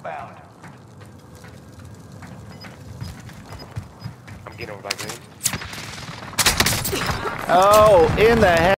inbound. I'm getting over by green. Oh, in the head.